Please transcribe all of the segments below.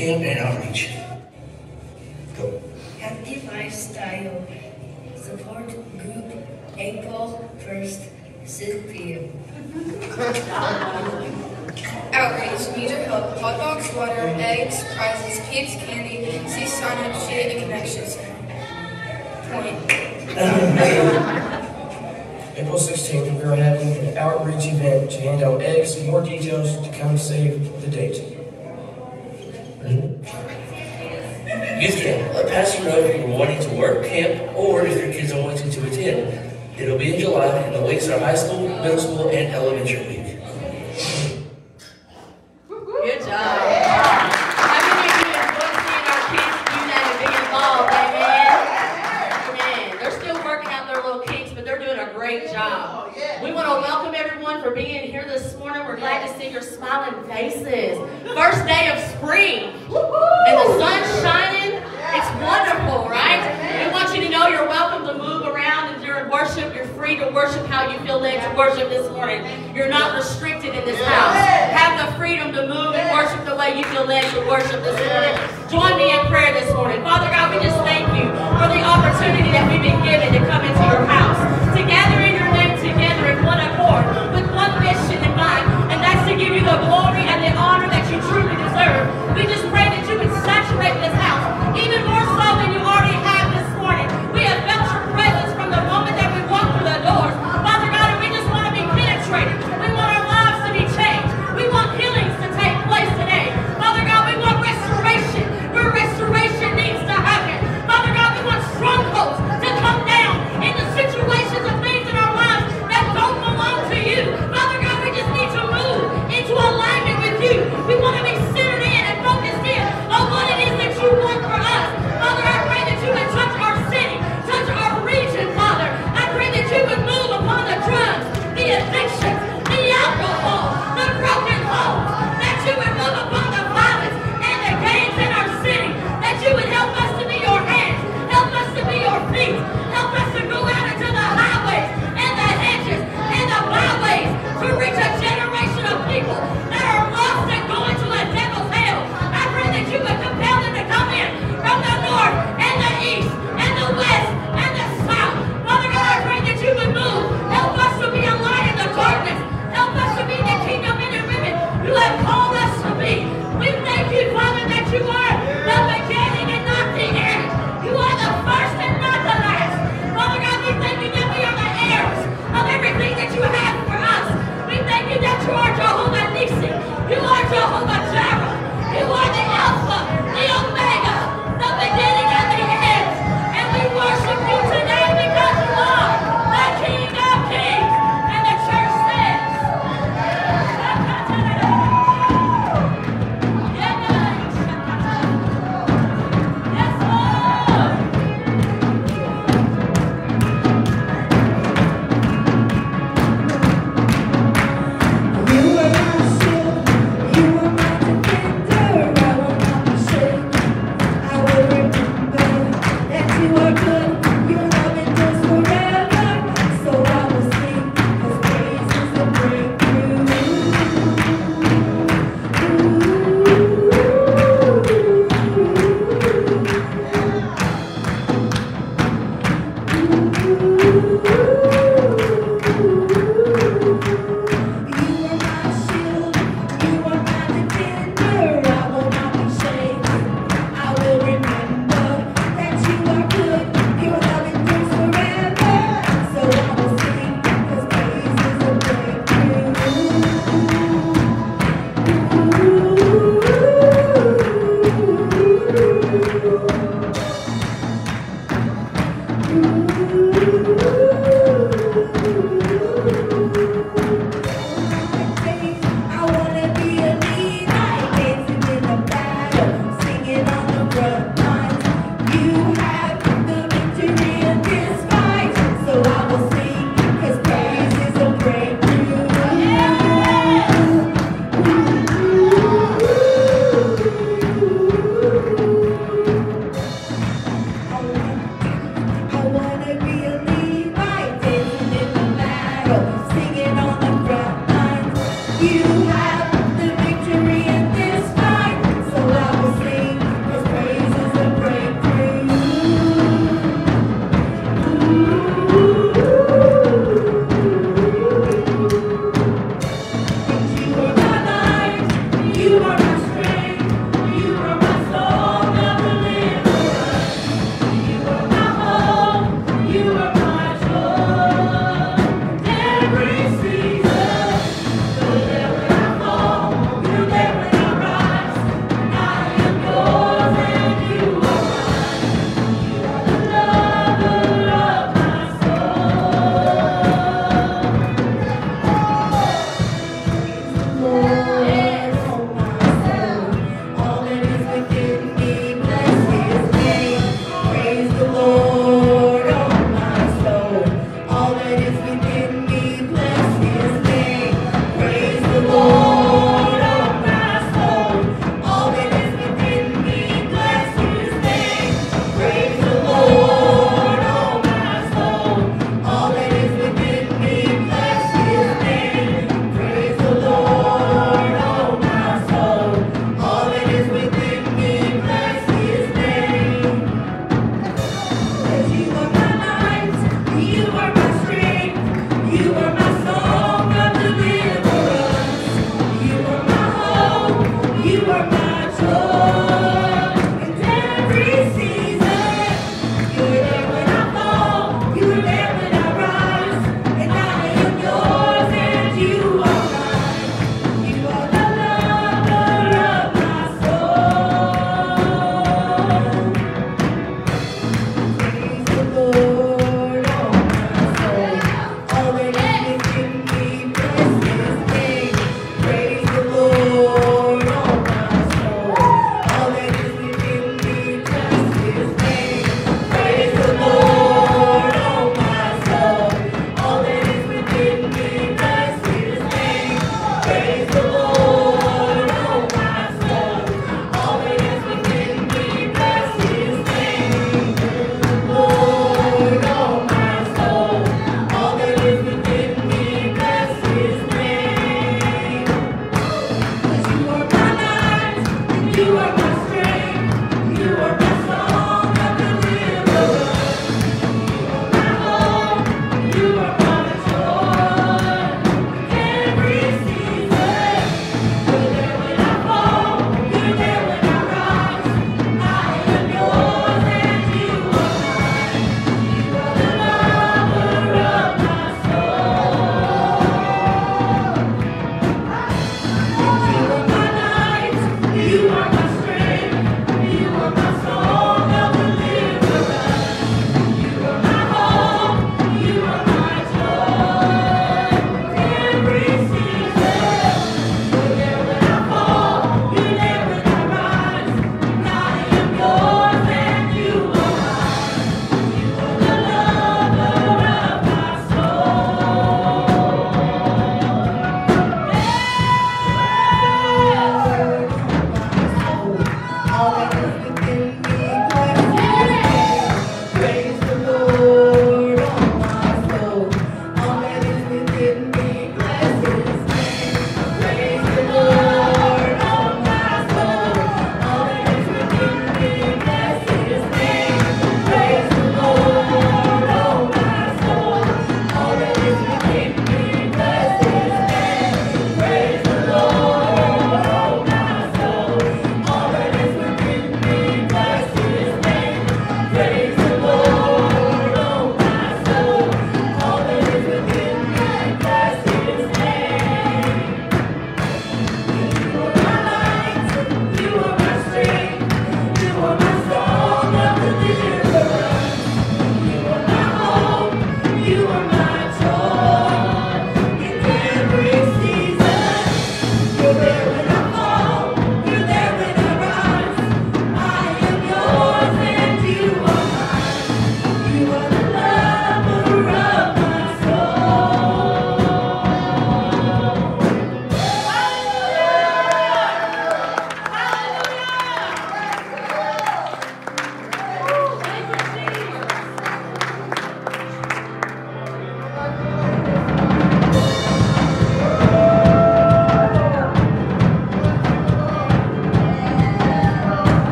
camp and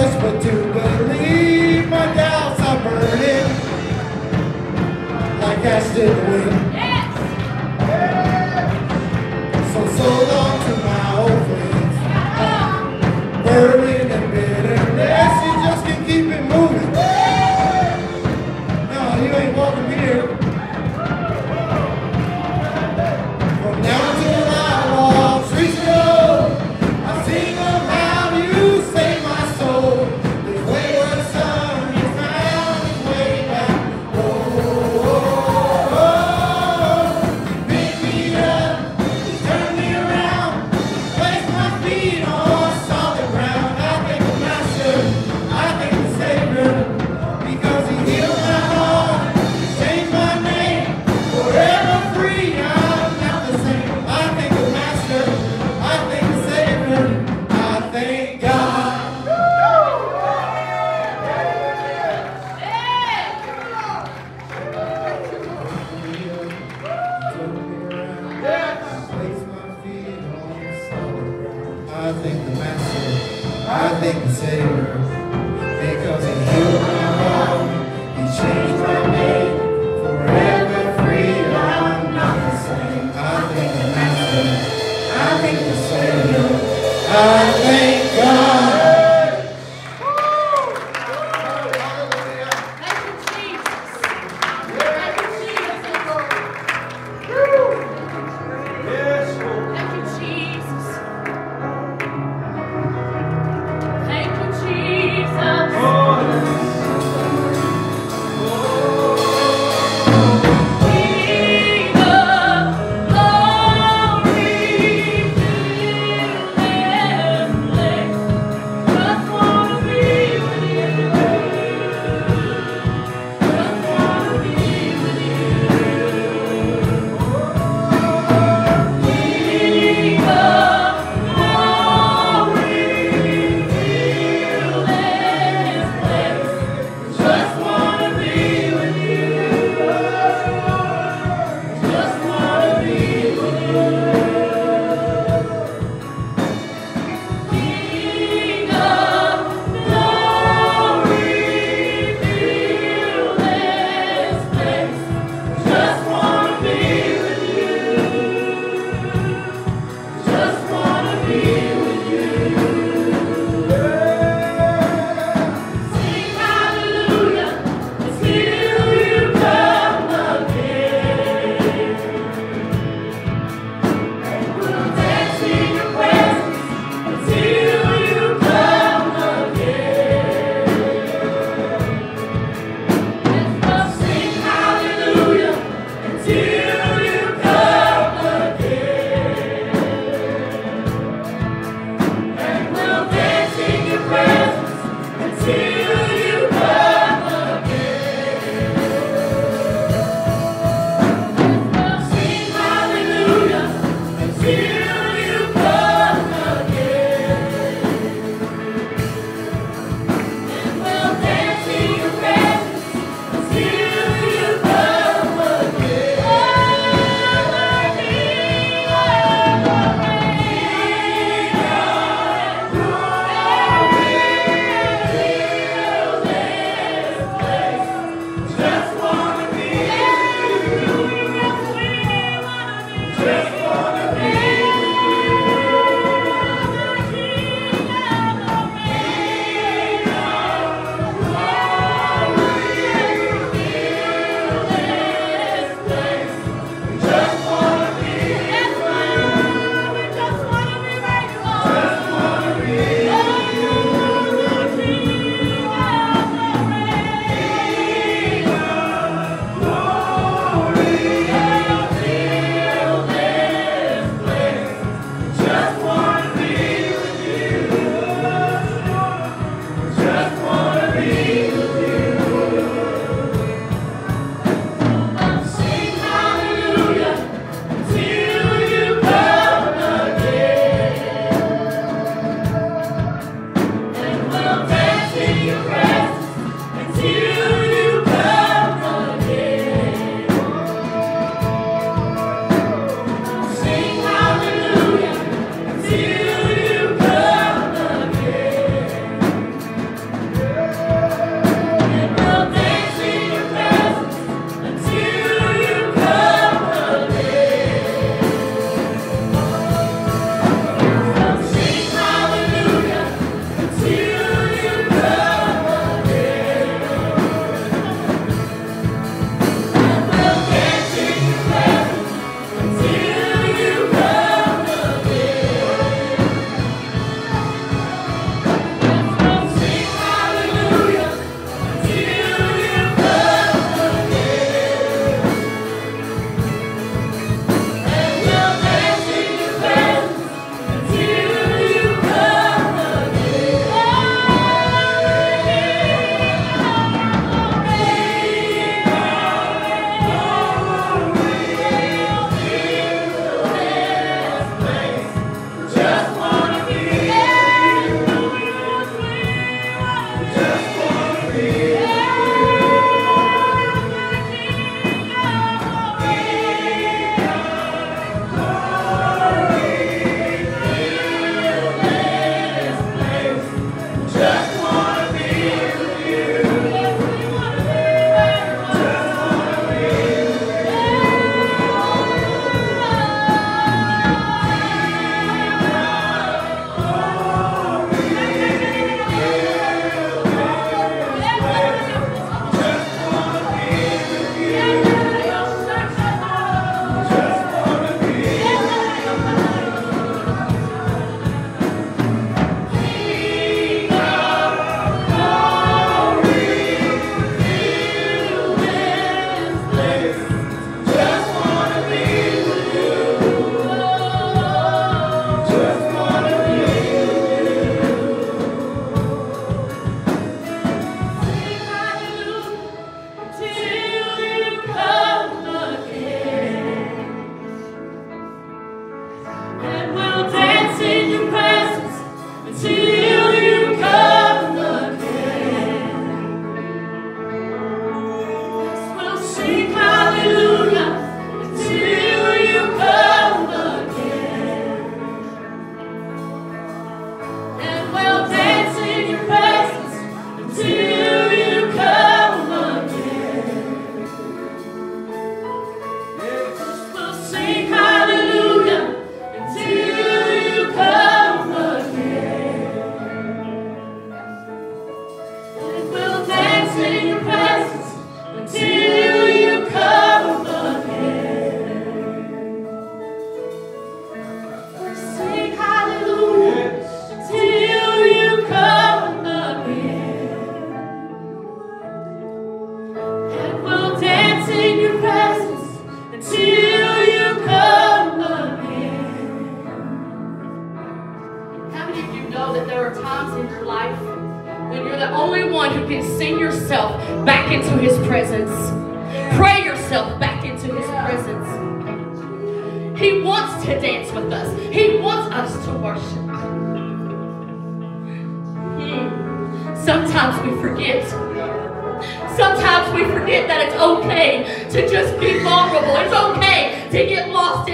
push but to believe my doubts are burning like ash wind. Yes. So so long to my old friends. Yeah. Burning.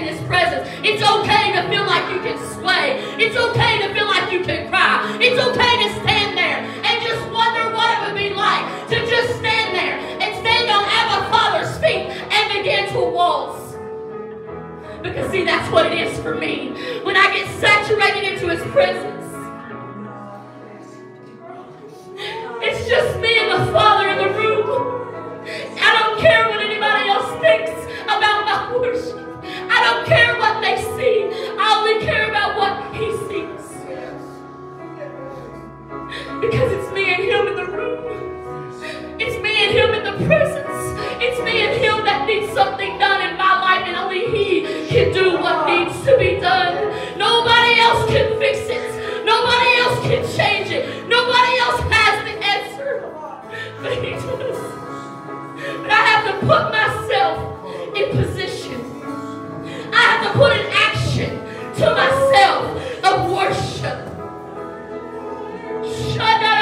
His presence. It's okay to feel like you can sway. It's okay to feel like you can cry. It's okay to stand there and just wonder what it would be like to just stand there and stand on Abba Father's feet and begin to waltz. Because see, that's what it is for me. When I get saturated into His presence, it's just me and the Father in the room. I don't care what anybody else thinks about my worship. I don't care what they see. I only care about what He sees. Because it's me and Him in the room. It's me and Him in the presence. It's me and Him that needs something done in my life, and only He can do what needs to be done. Nobody else can fix it. Nobody else can change it. Nobody else has the answer. But He does. But I have to put myself in have to put an action to myself of worship. Shadara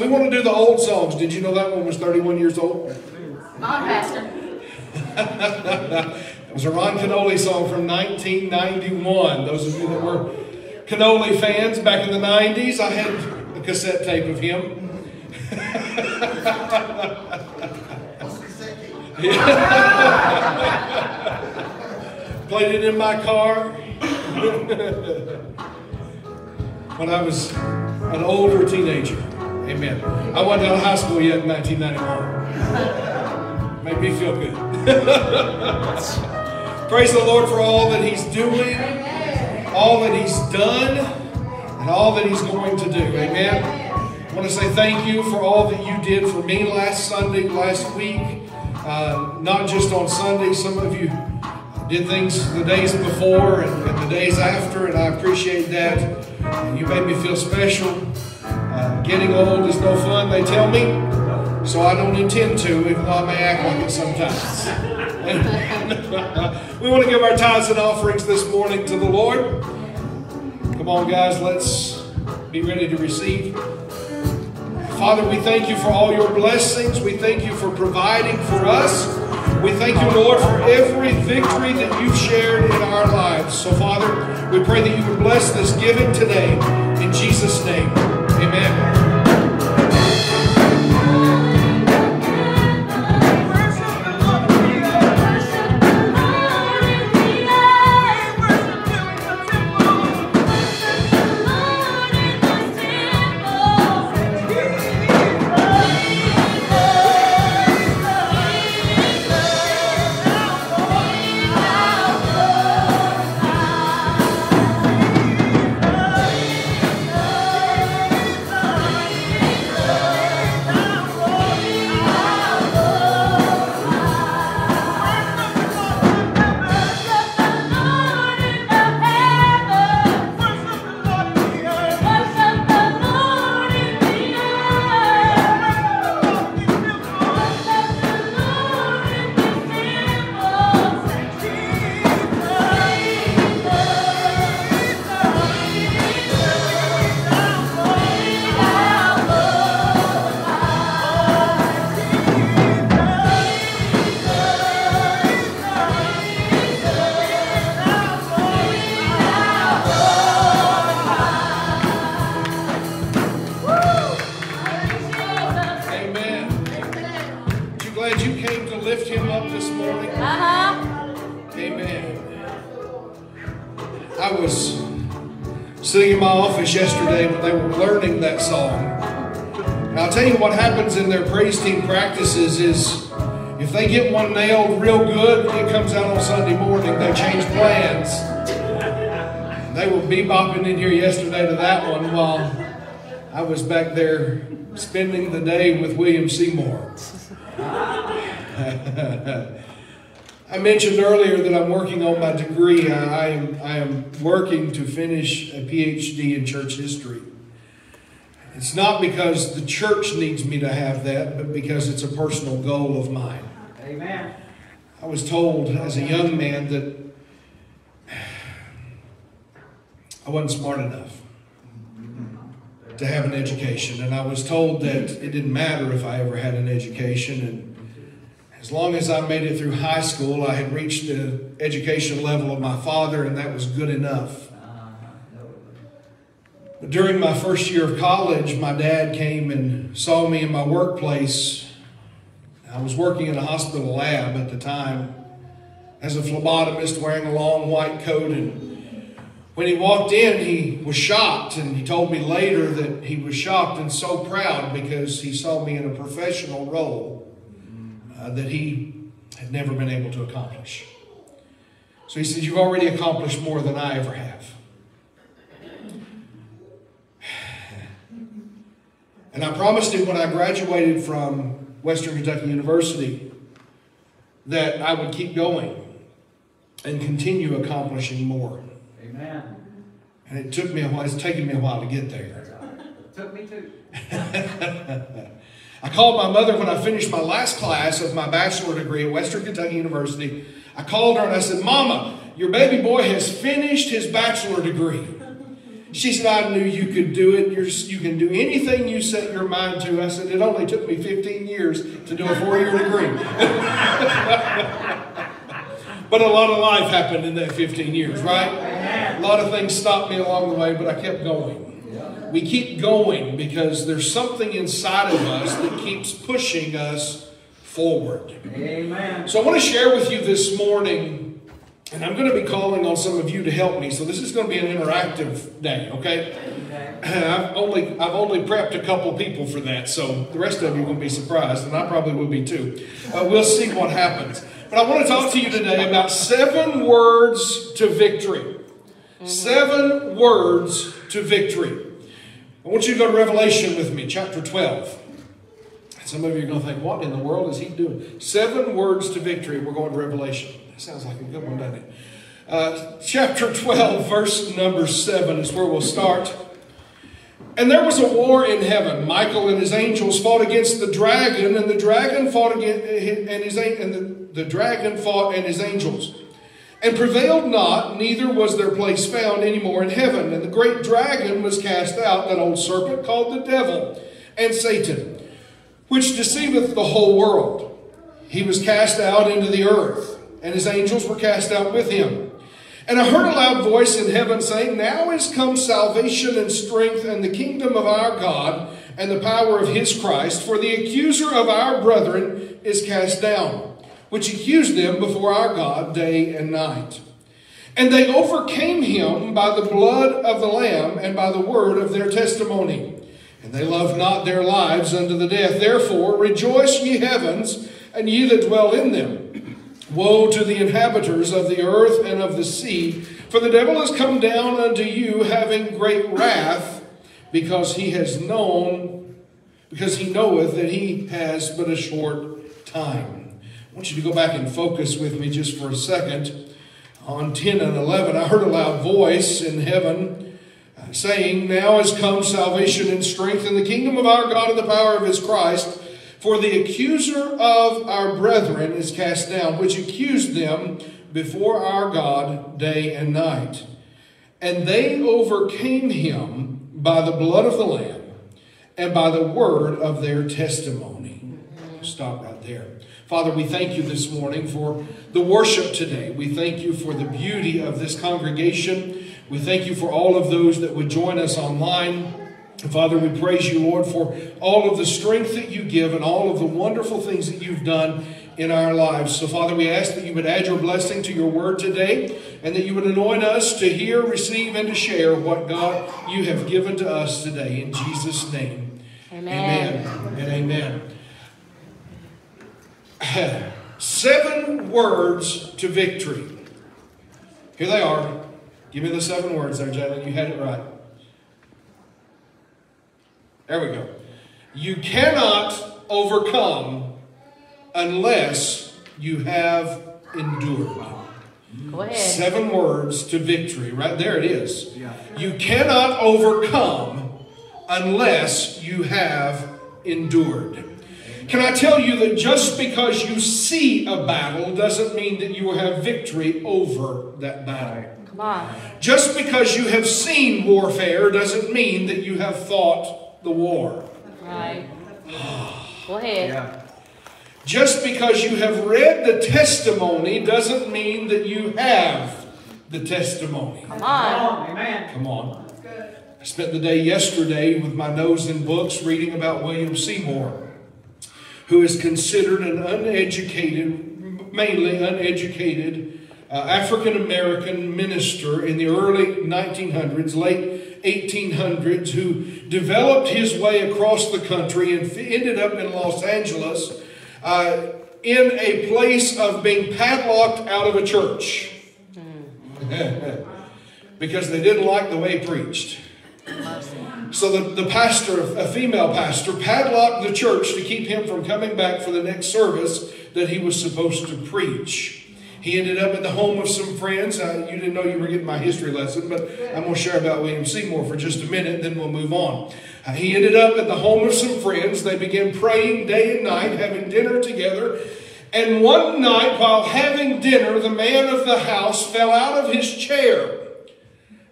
we want to do the old songs. Did you know that one was 31 years old? On, Pastor. It was a Ron Kenoly song from 1991. Those of you that were Kenoly fans back in the 90s, I had a cassette tape of him. Played it in my car. when I was an older teenager. Amen. I wasn't out of high school yet in 1991. Made me feel good. Praise the Lord for all that He's doing, all that He's done, and all that He's going to do. Amen. I want to say thank you for all that you did for me last Sunday, last week. Uh, not just on Sunday, some of you did things the days before and, and the days after, and I appreciate that. You made me feel special. Getting old is no fun, they tell me, so I don't intend to, even though I may act like it sometimes. we want to give our tithes and offerings this morning to the Lord. Come on, guys, let's be ready to receive. Father, we thank you for all your blessings. We thank you for providing for us. We thank you, Lord, for every victory that you've shared in our lives. So, Father, we pray that you would bless this giving today. In Jesus' name, amen. Team practices is if they get one nailed real good, it comes out on Sunday morning. They change plans. They were bebopping in here yesterday to that one while I was back there spending the day with William Seymour. I mentioned earlier that I'm working on my degree. I am, I am working to finish a PhD in church history. It's not because the church needs me to have that, but because it's a personal goal of mine. Amen. I was told as a young man that I wasn't smart enough to have an education. And I was told that it didn't matter if I ever had an education. And as long as I made it through high school, I had reached the education level of my father, and that was good enough. But during my first year of college, my dad came and saw me in my workplace. I was working in a hospital lab at the time as a phlebotomist wearing a long white coat. And when he walked in, he was shocked. And he told me later that he was shocked and so proud because he saw me in a professional role uh, that he had never been able to accomplish. So he said, You've already accomplished more than I ever have. And I promised him when I graduated from Western Kentucky University that I would keep going and continue accomplishing more. Amen. And it took me a while, it's taken me a while to get there. It Took me too. I called my mother when I finished my last class of my bachelor degree at Western Kentucky University. I called her and I said, Mama, your baby boy has finished his bachelor degree. She said, I knew you could do it. You're, you can do anything you set your mind to. I said, It only took me 15 years to do a four year degree. but a lot of life happened in that 15 years, right? A lot of things stopped me along the way, but I kept going. We keep going because there's something inside of us that keeps pushing us forward. Amen. So I want to share with you this morning, and I'm going to be calling on some of you to help me. So this is going to be an interactive day, okay? I've only I've only prepped a couple people for that, so the rest of you will be surprised, and I probably will be too. Uh, we'll see what happens. But I want to talk to you today about seven words to victory. Seven words to victory. I want you to go to Revelation with me, chapter 12. Some of you are going to think, what in the world is he doing? Seven words to victory. We're going to Revelation. That sounds like a good one, doesn't it? Uh, chapter 12, verse number 7 is where we'll start. And there was a war in heaven. Michael and his angels fought against the dragon, and the dragon fought against and his and the, the dragon fought and his angels, and prevailed not. Neither was their place found any more in heaven. And the great dragon was cast out, that old serpent called the devil and Satan, which deceiveth the whole world. He was cast out into the earth, and his angels were cast out with him. And I heard a loud voice in heaven saying, Now is come salvation and strength and the kingdom of our God and the power of his Christ, for the accuser of our brethren is cast down, which accused them before our God day and night. And they overcame him by the blood of the Lamb and by the word of their testimony. And they love not their lives unto the death. Therefore, rejoice, ye heavens, and ye that dwell in them. Woe to the inhabitants of the earth and of the sea, for the devil is come down unto you having great wrath, because he has known, because he knoweth that he has but a short time. I want you to go back and focus with me just for a second on 10 and 11. I heard a loud voice in heaven saying, Now has come salvation and strength in the kingdom of our God and the power of his Christ. For the accuser of our brethren is cast down, which accused them before our God day and night. And they overcame him by the blood of the Lamb and by the word of their testimony. Stop right there. Father, we thank you this morning for the worship today. We thank you for the beauty of this congregation. We thank you for all of those that would join us online. Father, we praise you, Lord, for all of the strength that you give and all of the wonderful things that you've done in our lives. So, Father, we ask that you would add your blessing to your word today and that you would anoint us to hear, receive, and to share what God you have given to us today. In Jesus' name. Amen. Amen. And amen. Seven words to victory. Here they are. Give me the seven words there, Jalen. You had it right. There we go. You cannot overcome unless you have endured. Go ahead. Seven words to victory. Right there it is. Yeah. You cannot overcome unless you have endured. Can I tell you that just because you see a battle doesn't mean that you will have victory over that battle? Come. Just because you have seen warfare doesn't mean that you have fought the war. Right. Go ahead. Yeah. Just because you have read the testimony doesn't mean that you have the testimony. Come on. Amen. Come on. I spent the day yesterday with my nose in books reading about William Seymour, who is considered an uneducated, mainly uneducated uh, African American minister in the early 1900s, late 1800s, who developed his way across the country and ended up in Los Angeles uh, in a place of being padlocked out of a church because they didn't like the way he preached. So the, the pastor, a female pastor, padlocked the church to keep him from coming back for the next service that he was supposed to preach. He ended up at the home of some friends. Uh, you didn't know you were getting my history lesson, but I'm going to share about William Seymour for just a minute, then we'll move on. Uh, he ended up at the home of some friends. They began praying day and night, having dinner together. And one night, while having dinner, the man of the house fell out of his chair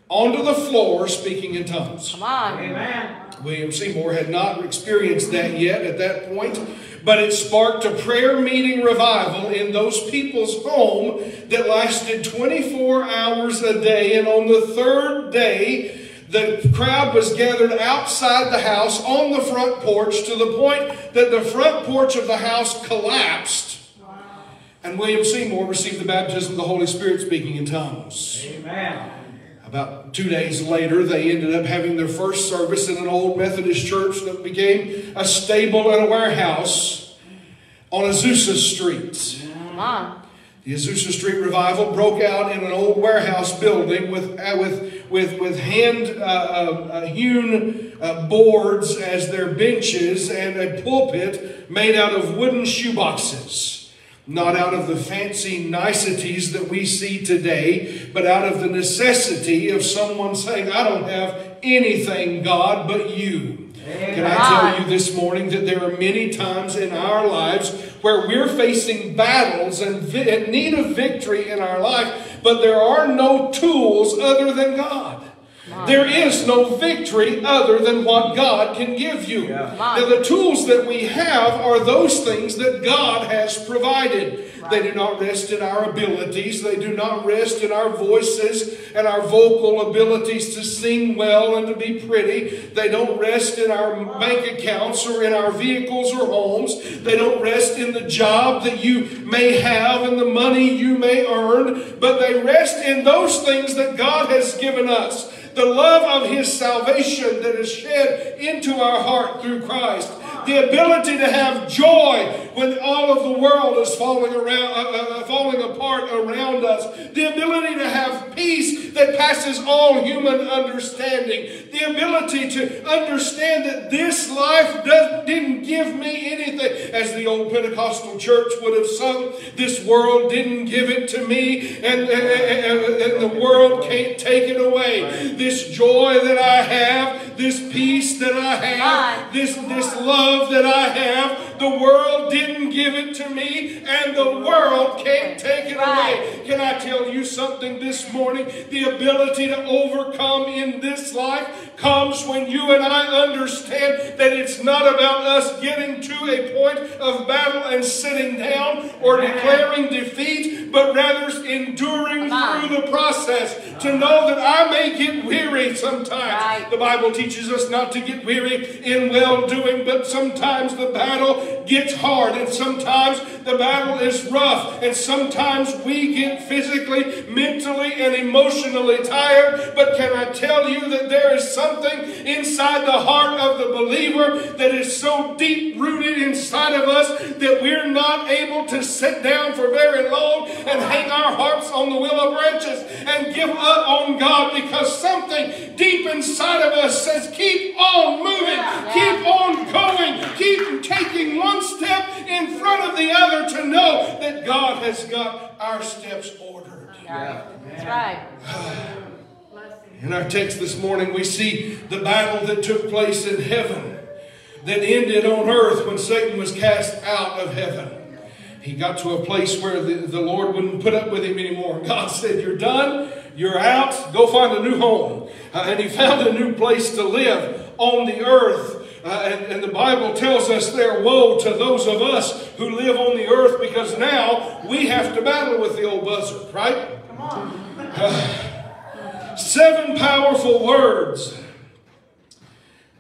onto the floor, speaking in tongues. Come on. William Seymour had not experienced that yet at that point, but it sparked a prayer meeting revival in those people's home that lasted 24 hours a day. And on the third day, the crowd was gathered outside the house on the front porch to the point that the front porch of the house collapsed. And William Seymour received the baptism of the Holy Spirit speaking in tongues. About two days later, they ended up having their first service in an old Methodist church that became a stable and a warehouse on Azusa Street. The Azusa Street revival broke out in an old warehouse building with, uh, with, with, with hand uh, uh, uh, hewn uh, boards as their benches and a pulpit made out of wooden shoeboxes. Not out of the fancy niceties that we see today, but out of the necessity of someone saying, I don't have anything, God, but you. Can I tell you this morning that there are many times in our lives where we're facing battles and vi- need of victory in our life, but there are no tools other than God. There is no victory other than what God can give you. Now, the tools that we have are those things that God has provided. They do not rest in our abilities. They do not rest in our voices and our vocal abilities to sing well and to be pretty. They don't rest in our bank accounts or in our vehicles or homes. They don't rest in the job that you may have and the money you may earn, but they rest in those things that God has given us the love of His salvation that is shed into our heart through Christ, the ability to have joy when all of the world is falling around, uh, uh, falling apart around us, the ability to have peace that passes all human understanding, the ability to understand that this life does, didn't give me anything, as the old Pentecostal church would have sung. This world didn't give it to me, and, and, and- and the world can't take it away. This joy that I have, this peace that I have, this, this love that I have, the world didn't give it to me, and the world can't take it away. Can I tell you something this morning? The ability to overcome in this life comes when you and I understand that it's not about us getting to a point of battle and sitting down or declaring defeat, but rather enduring through the process to know that I may get weary sometimes. The Bible teaches us not to get weary in well doing, but sometimes the battle battle gets hard, and sometimes the battle is rough, and sometimes we get physically, mentally, and emotionally tired. But can I tell you that there is something inside the heart of the believer that is so deep rooted inside of us that we're not able to sit down for very long and hang our harps on the willow branches and give up on God because something deep inside of us says, keep on moving, keep on going, keep taking one step in front of the other to know that God has got our steps ordered. That's right. In our text this morning, we see the battle that took place in heaven that ended on earth when Satan was cast out of heaven. He got to a place where the, the Lord wouldn't put up with him anymore. God said, You're done, you're out, go find a new home. Uh, and he found a new place to live on the earth. Uh, and, and the Bible tells us there, woe to those of us who live on the earth because now we have to battle with the old buzzard, right? Come on. Seven powerful words.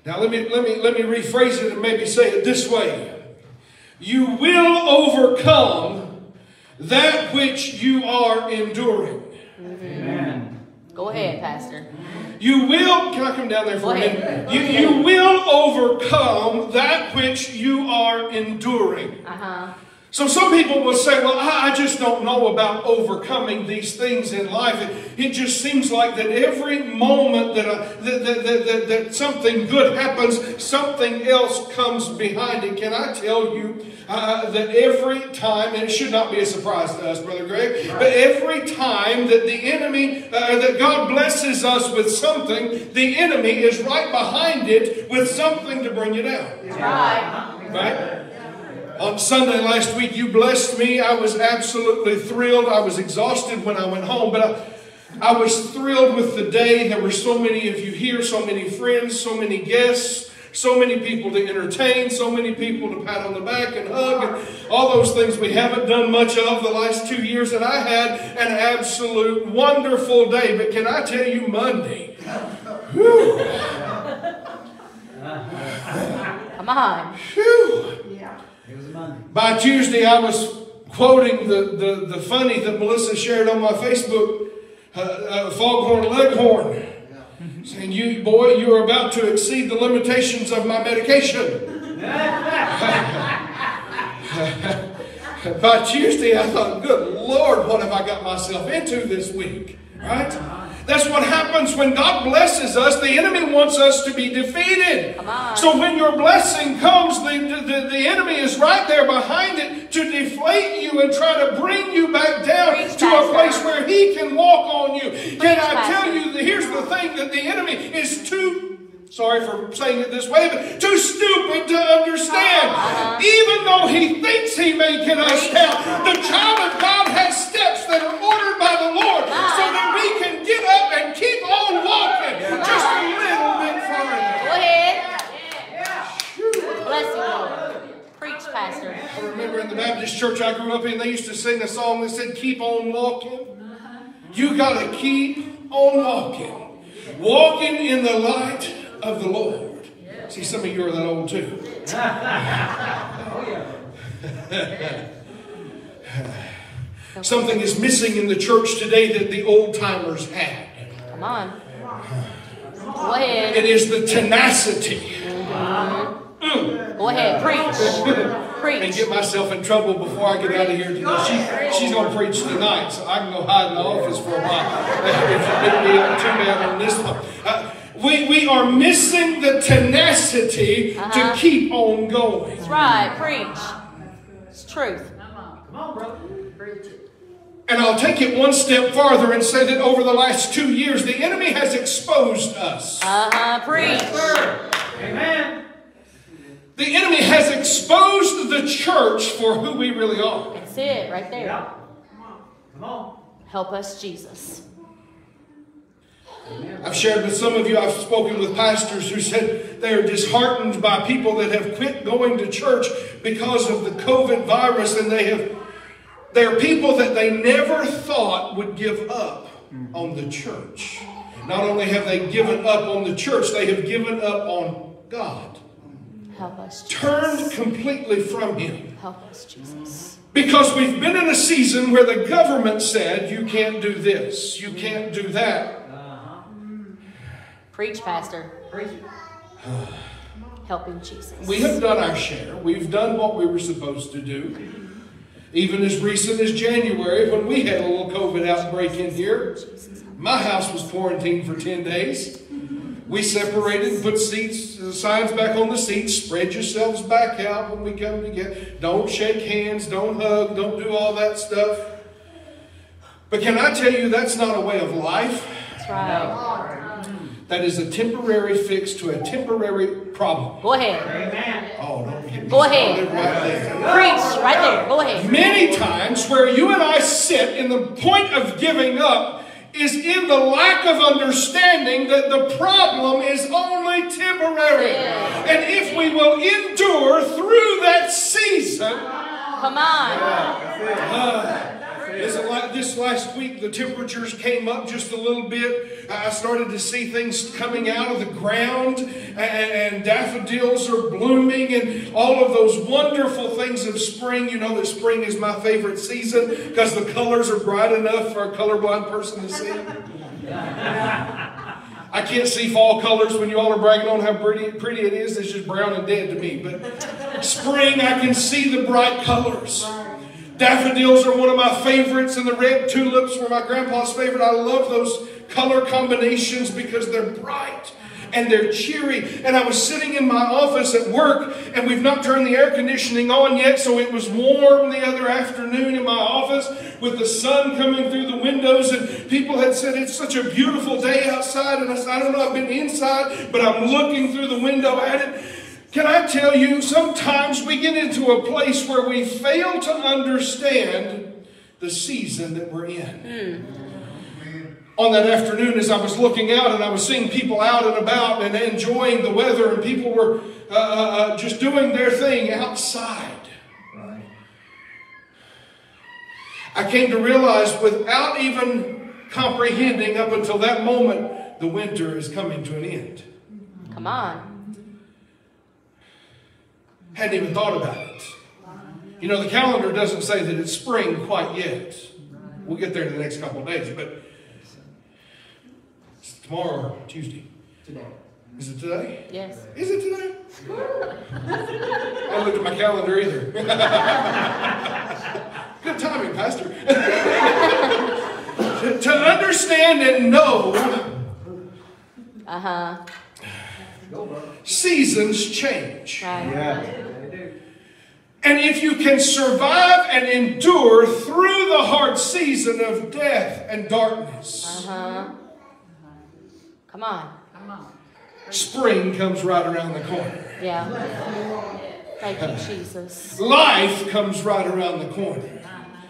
Now let me let me let me rephrase it and maybe say it this way. You will overcome that which you are enduring. Go ahead, Pastor. You will, can I come down there for Go a ahead. minute? You, you will overcome that which you are enduring. Uh huh. So some people will say, well, I, I just don't know about overcoming these things in life. It, it just seems like that every moment that, I, that, that, that, that, that something good happens, something else comes behind it. Can I tell you uh, that every time, and it should not be a surprise to us, Brother Greg, but every time that the enemy, uh, that God blesses us with something, the enemy is right behind it with something to bring you down. Right. Right? On Sunday last week, you blessed me. I was absolutely thrilled. I was exhausted when I went home, but I, I was thrilled with the day. There were so many of you here, so many friends, so many guests, so many people to entertain, so many people to pat on the back and hug, and all those things we haven't done much of the last two years. And I had an absolute wonderful day. But can I tell you, Monday, whew, Come on. whew, By Tuesday, I was quoting the, the, the funny that Melissa shared on my Facebook, uh, uh, Foghorn Leghorn, saying, "You boy, you are about to exceed the limitations of my medication." By Tuesday, I thought, "Good Lord, what have I got myself into this week?" Right? That's what happens when God blesses us. The enemy wants us to be defeated. So when your blessing comes, the, the, the enemy is right there behind it to deflate you and try to bring you back down Preach, to a place where he can walk on you. Can I tell you that here's the thing that the enemy is too, sorry for saying it this way, but too stupid to understand. Uh-huh. Even though he thinks he may get us Preach. down, the child of God has steps that are ordered by the Lord so that we can get up and keep on walking just a little bit further. Go ahead. Bless you, Lord. Preach, Pastor. I remember in the Baptist church I grew up in, they used to sing a song that said, Keep on walking. You got to keep on walking. Walking in the light of the Lord. See, some of you are that old too. Oh, Something is missing in the church today that the old timers had. Come on. Go ahead. It is the tenacity. Go ahead. Preach. preach. and Preach. get myself in trouble before I get out of here today. She, she's going to preach tonight, so I can go hide in the office for a while if you get me up too bad on this one. Uh, we, we are missing the tenacity Uh-huh. to keep on going. That's right. Preach. It's truth. And I'll take it one step farther and say that over the last two years, the enemy has exposed us. Uh huh. Preach. Amen. The enemy has exposed the church for who we really are. That's it right there. Yeah. Come on. Come on. Help us, Jesus. I've shared with some of you, I've spoken with pastors who said they are disheartened by people that have quit going to church because of the COVID virus, and they have they are people that they never thought would give up on the church. Not only have they given up on the church, they have given up on God. Help us, Jesus. turned completely from Him. Help us, Jesus. Because we've been in a season where the government said, you can't do this, you can't do that. Uh-huh. Preach, Pastor. Help him, Jesus. We have done our share. We've done what we were supposed to do. Even as recent as January, when we had a little COVID outbreak in here, my house was quarantined for 10 days. We separated, put seats, uh, signs back on the seats, spread yourselves back out when we come together. Don't shake hands, don't hug, don't do all that stuff. But can I tell you, that's not a way of life. That's right. That is a temporary fix to a temporary problem. Go ahead. Don't get me Go ahead. Preach right there. Go ahead. Many times where you and I sit in the point of giving up is in the lack of understanding that the problem is only temporary. And if we will endure through that season, Come on. Uh, Isn't like this last week the temperatures came up just a little bit. I started to see things coming out of the ground, and, and daffodils are blooming, and all of those wonderful things of spring. You know that spring is my favorite season because the colors are bright enough for a colorblind person to see. I can't see fall colors when you all are bragging on how pretty, pretty it is. It's just brown and dead to me. But spring, I can see the bright colors. Daffodils are one of my favorites, and the red tulips were my grandpa's favorite. I love those color combinations because they're bright and they're cheery. And I was sitting in my office at work, and we've not turned the air conditioning on yet, so it was warm the other afternoon in my office with the sun coming through the windows. And people had said, It's such a beautiful day outside. And I said, I don't know, I've been inside, but I'm looking through the window at it. Can I tell you, sometimes we get into a place where we fail to understand the season that we're in. On that afternoon, as I was looking out and I was seeing people out and about and enjoying the weather, and people were uh, uh, uh, just doing their thing outside. I came to realize without even comprehending up until that moment, the winter is coming to an end. Come on. Hadn't even thought about it. You know, the calendar doesn't say that it's spring quite yet. We'll get there in the next couple of days, but it's tomorrow or Tuesday. Today. Is it today? Yes. Is it today? I haven't looked at my calendar either. Good timing, Pastor. to, to understand and know Uh huh. seasons change. Right. Yeah. And if you can survive and endure through the hard season of death and darkness, Uh huh. Come on. spring comes right around the corner. Yeah. Thank you, Jesus. Life comes right around the corner.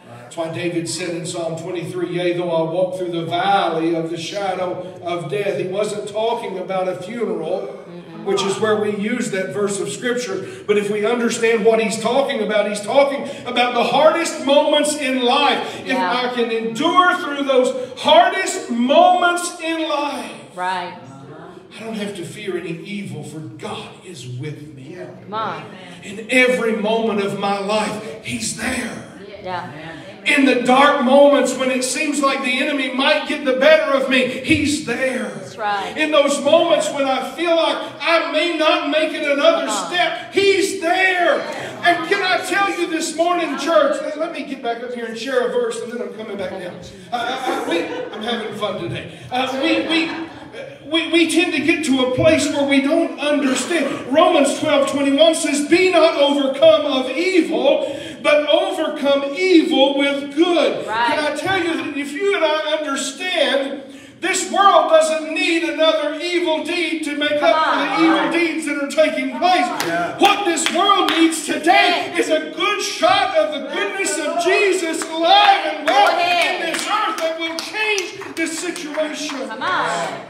That's why David said in Psalm 23, Yea, though I walk through the valley of the shadow of death. He wasn't talking about a funeral, which is where we use that verse of Scripture. But if we understand what he's talking about, he's talking about the hardest moments in life. If I can endure through those hardest moments in life, Right. I don't have to fear any evil, for God is with me. Come on. In every moment of my life, He's there. Yeah. In the dark moments when it seems like the enemy might get the better of me, He's there. That's right. In those moments when I feel like I may not make it another on. step, He's there. And can I tell you this morning, church? Let, me get back up here and share a verse, and then I'm coming back down. Uh, uh, we, I'm having fun today. Uh, we, we, we, we tend to get to a place where we don't understand. Romans 12 21 says, Be not overcome of evil, but overcome evil with good. Right. Can I tell you that if you and I understand, this world doesn't need another evil deed to make Come up for on. the evil deeds that are taking place. What this world needs today is a good shot of the goodness of Jesus alive and well in this earth that will change this situation. Come on.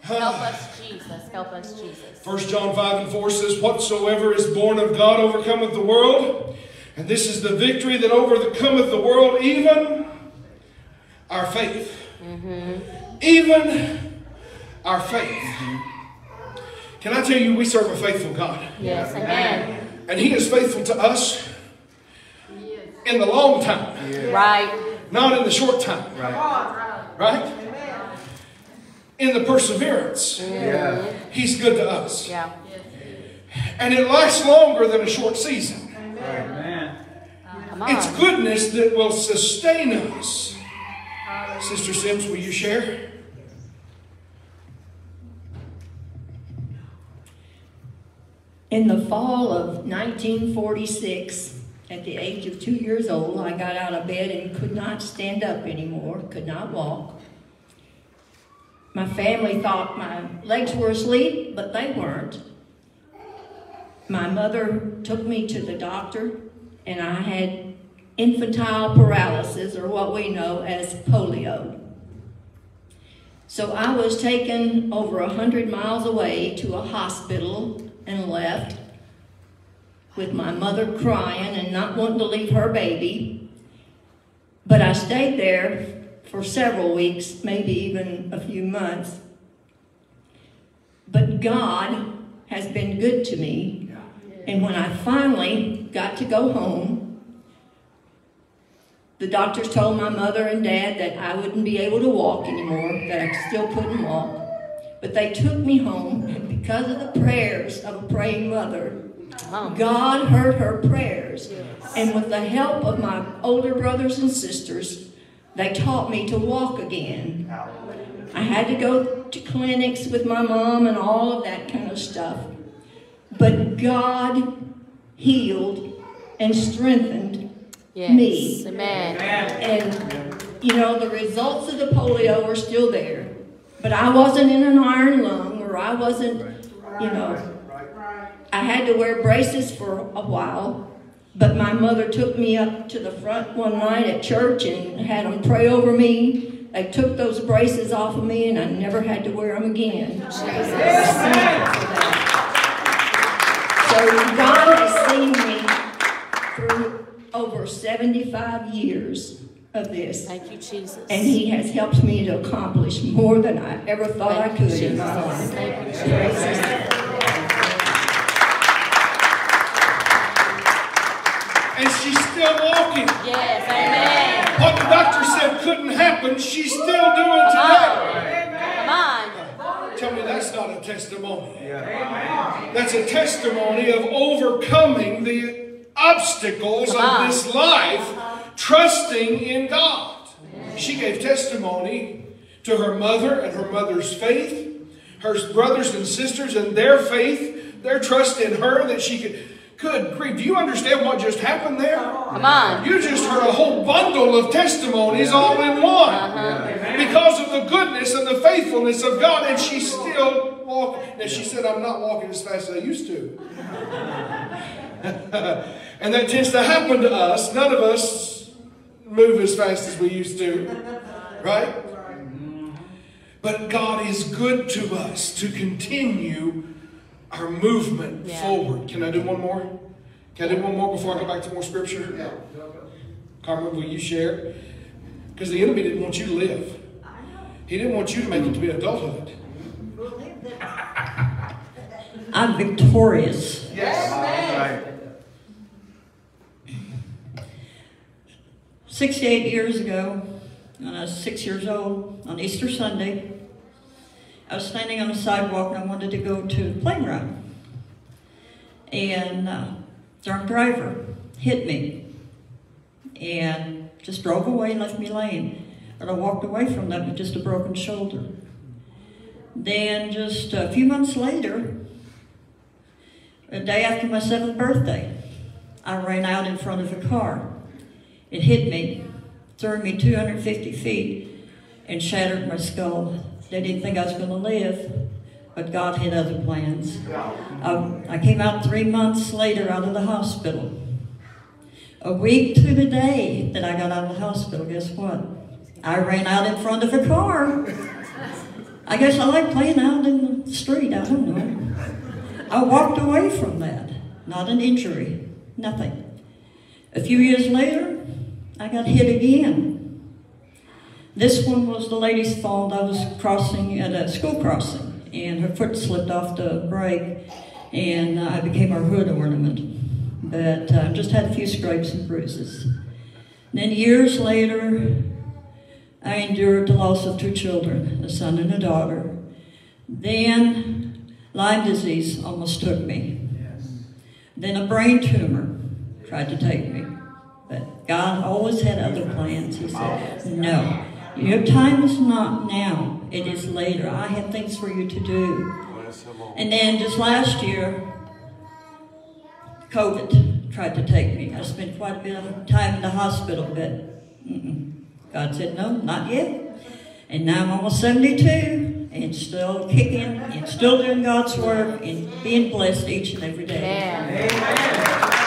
Help us, Jesus. Help us, Jesus. 1 John 5 and 4 says, Whatsoever is born of God overcometh the world. And this is the victory that overcometh the world, even our faith. Mm-hmm. Even our faith. Can I tell you, we serve a faithful God. Yes, amen. And He is faithful to us in the long time, Right. not in the short time. Right? Right. In the perseverance, He's good to us. Yeah. And it lasts longer than a short season. Come It's goodness that will sustain us. Sister Sims, will you share? In the fall of 1946, at the age of two years old, I got out of bed and could not stand up anymore, could not walk. My family thought my legs were asleep, but they weren't. My mother took me to the doctor, and I had infantile paralysis, or what we know as polio. So I was taken over a hundred miles away to a hospital and left with my mother crying and not wanting to leave her baby. But I stayed there for several weeks, maybe even a few months. But God has been good to me. And when I finally got to go home, the doctors told my mother and dad that I wouldn't be able to walk anymore, that I still couldn't walk. But they took me home, and because of the prayers of a praying mother, God heard her prayers. And with the help of my older brothers and sisters, they taught me to walk again. I had to go to clinics with my mom and all of that kind of stuff. But God healed and strengthened Yes. me. Amen. And, you know, the results of the polio were still there. But I wasn't in an iron lung or I wasn't, you know, I had to wear braces for a while. But my mother took me up to the front one night at church and had them pray over me. They took those braces off of me and I never had to wear them again. I God has seen me through over 75 years of this. Thank you, Jesus. And he has helped me to accomplish more than I ever thought I Thank you, could in my life. Thank you, Jesus. God. And she's still walking. Yes, amen. What the doctor said couldn't happen, she's still doing today. Come on. Tell me that's not a testimony. Yeah. That's a testimony of overcoming the obstacles of this life, trusting in God. She gave testimony to her mother and her mother's faith, her brothers and sisters and their faith, their trust in her that she could. Good grief, do you understand what just happened there? Come on. You just heard a whole bundle of testimonies all in one. Uh-huh. Because of the goodness and the faithfulness of God, and she still walking. And she said, I'm not walking as fast as I used to. and that tends to happen to us. None of us move as fast as we used to. Right? But God is good to us to continue our movement Yeah. forward. Can I do one more? Can I do one more before I go back to more scripture? Carmen, will you share? Because the enemy didn't want you to live. He didn't want you to make it to be adulthood. I'm victorious. Yes. Right. 68 years ago, when I was six years old, on Easter Sunday, I was standing on the sidewalk and I wanted to go to the playground. And uh, drunk driver hit me and just drove away and left me laying. And I walked away from that with just a broken shoulder. Then just a few months later, a day after my seventh birthday, I ran out in front of a car. It hit me, threw me 250 feet, and shattered my skull. They didn't think I was going to live, but God had other plans. I, I came out three months later out of the hospital. A week to the day that I got out of the hospital, guess what? I ran out in front of a car. I guess I like playing out in the street, I don't know. I walked away from that. Not an injury, nothing. A few years later, I got hit again. This one was the lady's fault. I was crossing at a school crossing, and her foot slipped off the brake, and I became her hood ornament. But uh, just had a few scrapes and bruises. then years later, I endured the loss of two children, a son and a daughter. Then Lyme disease almost took me. Then a brain tumor tried to take me. But God always had other plans. He said, No, your time is not now, it is later. I have things for you to do. And then just last year, COVID tried to take me. I spent quite a bit of time in the hospital, but mm-mm. God said, No, not yet. And now I'm almost 72 and still kicking and still doing God's work and being blessed each and every day.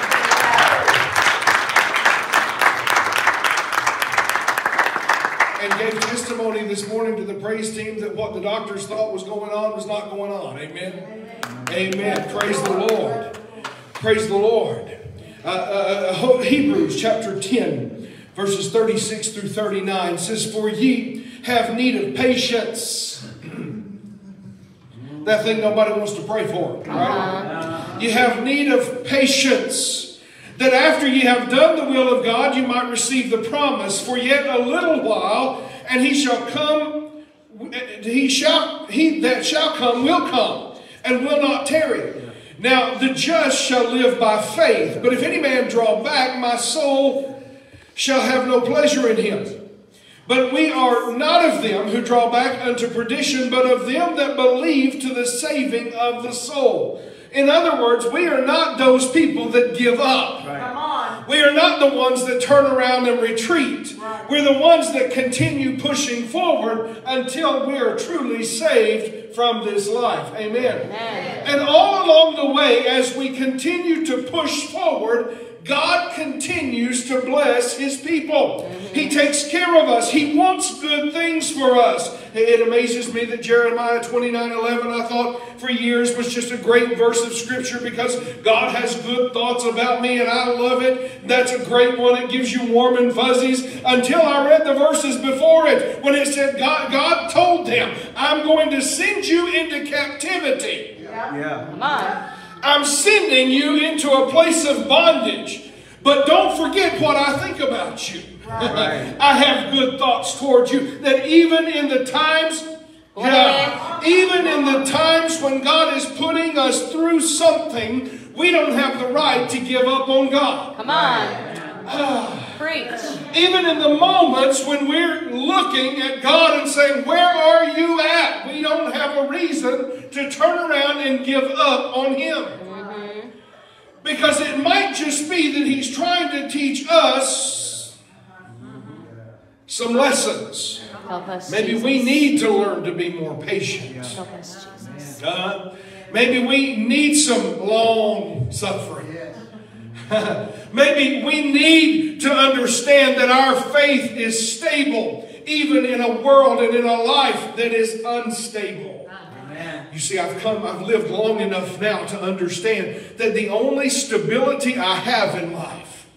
And gave testimony this morning to the praise team that what the doctors thought was going on was not going on. Amen. Amen. Praise the Lord. Praise the Lord. Uh, uh, uh, Hebrews chapter 10, verses 36 through 39 says, For ye have need of patience. that thing nobody wants to pray for, right? You have need of patience that after ye have done the will of God, you might receive the promise. For yet a little while, and he shall come, he shall, he that shall come will come, and will not tarry. Now the just shall live by faith. But if any man draw back, my soul shall have no pleasure in him. But we are not of them who draw back unto perdition, but of them that believe to the saving of the soul. In other words, we are not those people that give up. Come on. We are not the ones that turn around and retreat. We're the ones that continue pushing forward until we are truly saved from this life. Amen. And all along the way, as we continue to push forward, God continues to bless His people. He takes care of us. He wants good things for us. It amazes me that Jeremiah 29 11, I thought for years was just a great verse of Scripture because God has good thoughts about me and I love it. That's a great one. It gives you warm and fuzzies until I read the verses before it when it said God, God told them, I'm going to send you into captivity. Come on. I'm sending you into a place of bondage. But don't forget what I think about you. I have good thoughts towards you. That even in the times, yeah, even in the times when God is putting us through something, we don't have the right to give up on God. Come on. Preach. Even in the moments when we're looking at God and saying, Where are you at? We don't have a reason to turn around and give up on Him. Because it might just be that He's trying to teach us some lessons. Help us. Maybe Jesus. we need to learn to be more patient. Help us, Jesus. Uh, maybe we need some long suffering. Maybe we need to understand that our faith is stable even in a world and in a life that is unstable. You see, I've come, I've lived long enough now to understand that the only stability I have in life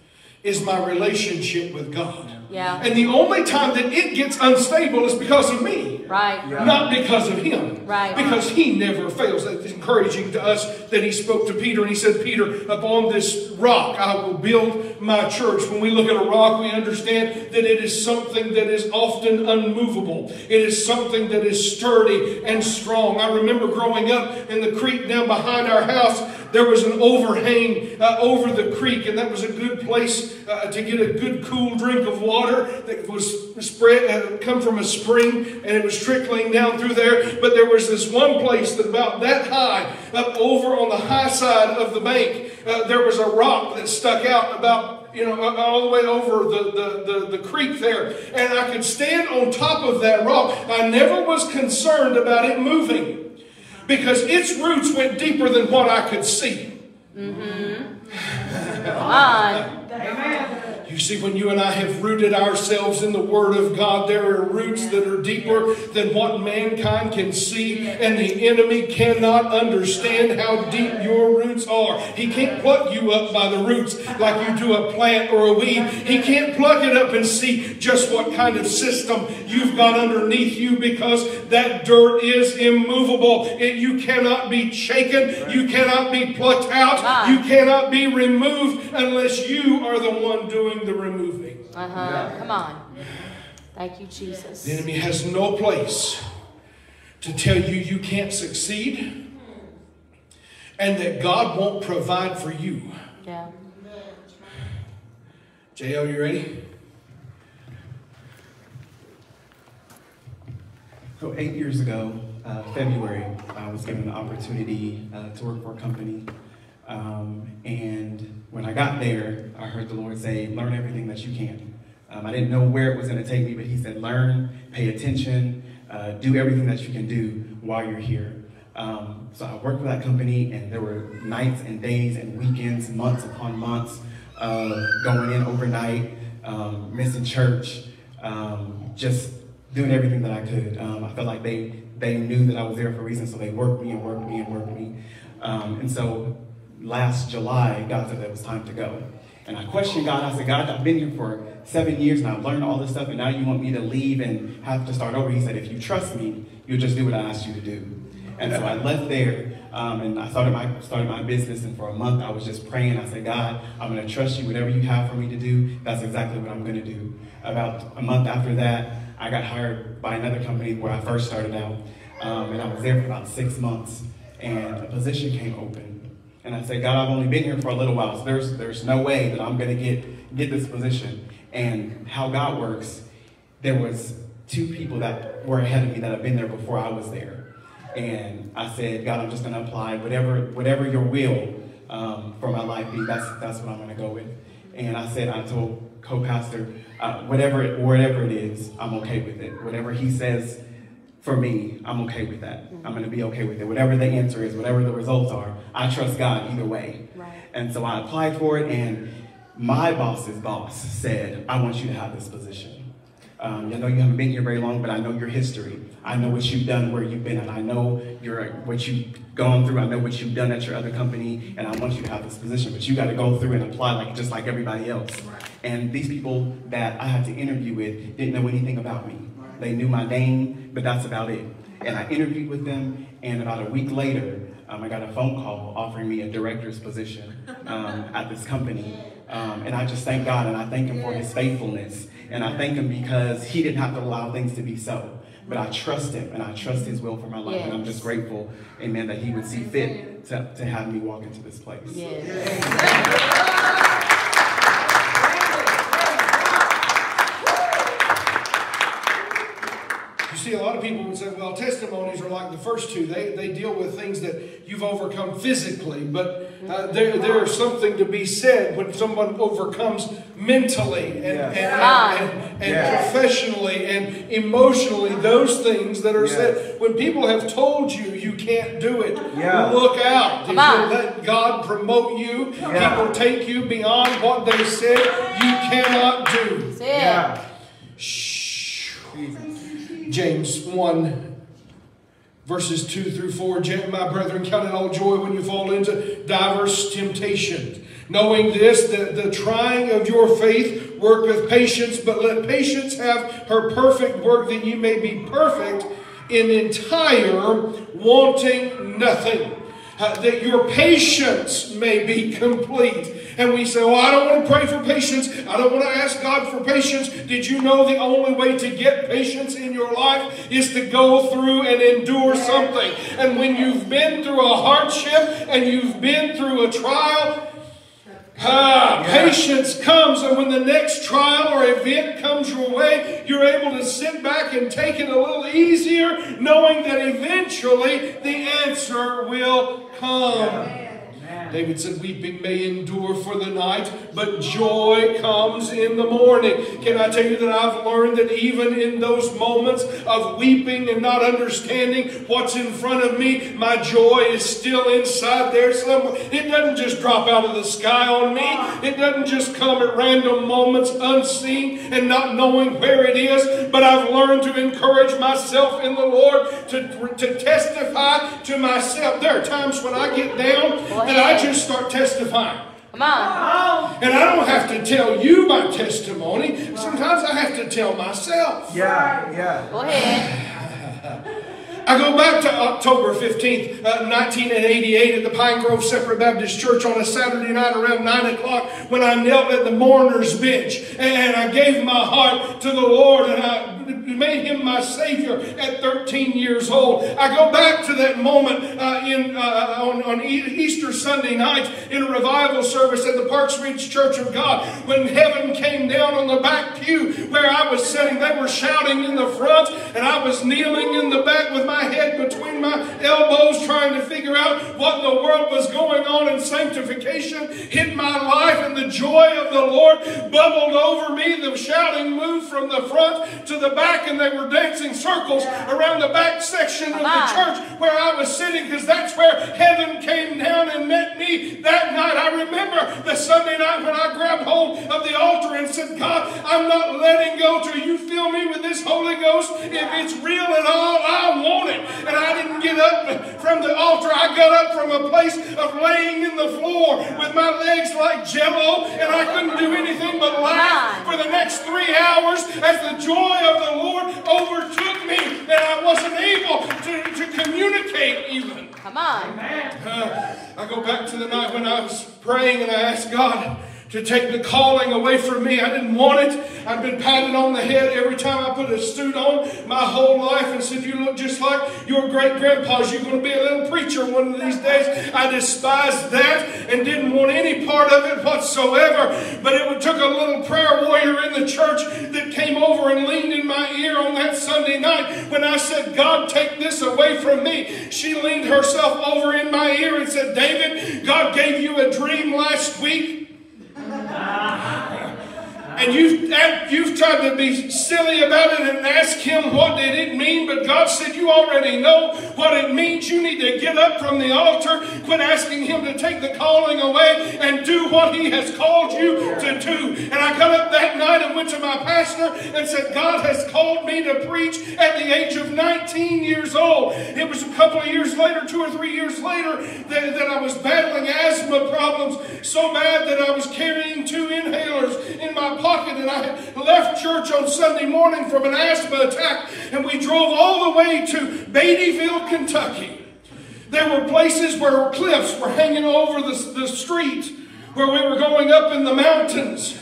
is my relationship with God. Yeah. And the only time that it gets unstable is because of me. Right. Not because of him. Right. Because he never fails. It's encouraging to us that he spoke to Peter and he said, Peter, upon this rock I will build my church. When we look at a rock, we understand that it is something that is often unmovable. It is something that is sturdy and strong. I remember growing up in the creek down behind our house, there was an overhang uh, over the creek, and that was a good place uh, to get a good cool drink of water that was spread, uh, come from a spring, and it was trickling down through there. But there was this one place that about that high, up over on the high side of the bank, uh, there was a rock that stuck out about you know, all the way over the, the, the, the, creek there. And I could stand on top of that rock. I never was concerned about it moving because its roots went deeper than what I could see. Come on. You see, when you and I have rooted ourselves in the Word of God, there are roots that are deeper than what mankind can see, and the enemy cannot understand how deep your roots are. He can't pluck you up by the roots like you do a plant or a weed. He can't pluck it up and see just what kind of system you've got underneath you because that dirt is immovable. It, you cannot be shaken, you cannot be plucked out, ah. you cannot be removed unless you are the one doing the removing. Uh huh. Come on. Thank you, Jesus. The enemy has no place to tell you you can't succeed and that God won't provide for you. Yeah. JL, you ready? So eight years ago, uh, February, I was given the opportunity uh, to work for a company. Um, and when I got there, I heard the Lord say, learn everything that you can. Um, I didn't know where it was going to take me, but He said, learn, pay attention, uh, do everything that you can do while you're here. Um, so I worked for that company, and there were nights and days and weekends, months upon months, of going in overnight, um, missing church, um, just doing everything that I could. Um, I felt like they they knew that I was there for a reason, so they worked me and worked me and worked me. Um, and so last July, God said that it was time to go. And I questioned God. I said, God, I've been here for seven years and I've learned all this stuff, and now you want me to leave and have to start over. He said, if you trust me, you'll just do what I asked you to do. And so I left there um, and I started my started my business. And for a month, I was just praying. I said, God, I'm going to trust you. Whatever you have for me to do, that's exactly what I'm going to do. About a month after that, I got hired by another company where I first started out, um, and I was there for about six months. And a position came open, and I said, God, I've only been here for a little while, so there's there's no way that I'm going to get get this position. And how God works, there was two people that were ahead of me that have been there before I was there. And I said, God, I'm just going to apply whatever whatever your will um, for my life be. That's that's what I'm going to go with. And I said, I told co-pastor, uh, whatever it, whatever it is, I'm okay with it. Whatever he says for me, I'm okay with that. I'm going to be okay with it. Whatever the answer is, whatever the results are, I trust God either way. Right. And so I applied for it, and my boss's boss said, I want you to have this position. Um, I know you haven't been here very long, but I know your history. I know what you've done, where you've been, and I know your what you've gone through. I know what you've done at your other company, and I want you to have this position. But you got to go through and apply like just like everybody else. And these people that I had to interview with didn't know anything about me. They knew my name, but that's about it. And I interviewed with them, and about a week later, um, I got a phone call offering me a director's position um, at this company. Um, and I just thank God and I thank Him for His faithfulness. And I thank Him because He didn't have to allow things to be so. But I trust Him and I trust His will for my life. And I'm just grateful, amen, that He would see fit to, to have me walk into this place. Yes. You see, a lot of people would say, well, testimonies are like the first two. They, they deal with things that you've overcome physically, but uh, there, there's something to be said when someone overcomes mentally and, and, and, and, and Yeah. professionally and emotionally, those things that are Yeah. said. When people have told you you can't do it, Yeah. look out. Come If you let God promote you, Yeah. He will take you beyond what they said you cannot do. Yeah. Shh. James 1, verses 2 through 4. My brethren, count it all joy when you fall into diverse temptations. Knowing this, that the trying of your faith worketh patience, but let patience have her perfect work, that you may be perfect in entire, wanting nothing. Uh, that your patience may be complete. And we say, Well, I don't want to pray for patience. I don't want to ask God for patience. Did you know the only way to get patience in your life is to go through and endure something? And when you've been through a hardship and you've been through a trial, Ah, patience comes, and when the next trial or event comes your way, you're able to sit back and take it a little easier, knowing that eventually the answer will come. David said, Weeping may endure for the night, but joy comes in the morning. Can I tell you that I've learned that even in those moments of weeping and not understanding what's in front of me, my joy is still inside there somewhere. It doesn't just drop out of the sky on me, it doesn't just come at random moments unseen and not knowing where it is. But I've learned to encourage myself in the Lord to, to testify to myself. There are times when I get down that I just start testifying. Come on. And I don't have to tell you my testimony. Sometimes I have to tell myself. Yeah, yeah. Go ahead. I go back to October 15th, uh, 1988 at the Pine Grove Separate Baptist Church on a Saturday night around 9 o'clock when I knelt at the mourner's bench and I gave my heart to the Lord and I made him my Savior at 13 years old. I go back to that moment uh, in, uh, on, on E- Easter Sunday night in a revival service at the Parks Ridge Church of God when heaven came down on the back pew where I was sitting. They were shouting in the front and I was kneeling in the back with my head between my elbows trying to figure out what in the world was going on in sanctification hit my life and the joy of the Lord bubbled over me. The shouting moved from the front to the back and they were dancing circles around the back section of the church where I was sitting because that's where heaven came down and met me that night. I remember the Sunday night when I grabbed hold of the altar and said, God, I'm not letting go till you fill me with this Holy Ghost. If it's real at all, I want it. And I didn't get up from the altar. I got up from a place of laying in the floor with my legs like jello and I couldn't do anything but laugh for the next three hours as the joy of the Lord overtook me and I wasn't able to, to communicate even. Come on. Uh, I go back to the night when I was praying and I asked God to take the calling away from me. I didn't want it. I've been patted on the head every time I put a suit on my whole life and said, You look just like your great grandpa's. You're going to be a little preacher one of these days. I despised that and didn't want any part of it whatsoever. But it took a little prayer warrior in the church that came over and leaned in my ear on that Sunday night when I said, God, take this away from me. She leaned herself over in my ear and said, David, God gave you a dream last week. Ah! And you've, you've tried to be silly about it and ask him what did it mean, but God said you already know what it means. You need to get up from the altar, quit asking him to take the calling away, and do what he has called you to do. And I got up that night and went to my pastor and said, God has called me to preach at the age of 19 years old. It was a couple of years later, two or three years later, that, that I was battling asthma problems so bad that I was carrying two inhalers in my pocket and I left church on Sunday morning from an asthma attack and we drove all the way to Beattyville, Kentucky. There were places where cliffs were hanging over the, the street where we were going up in the mountains.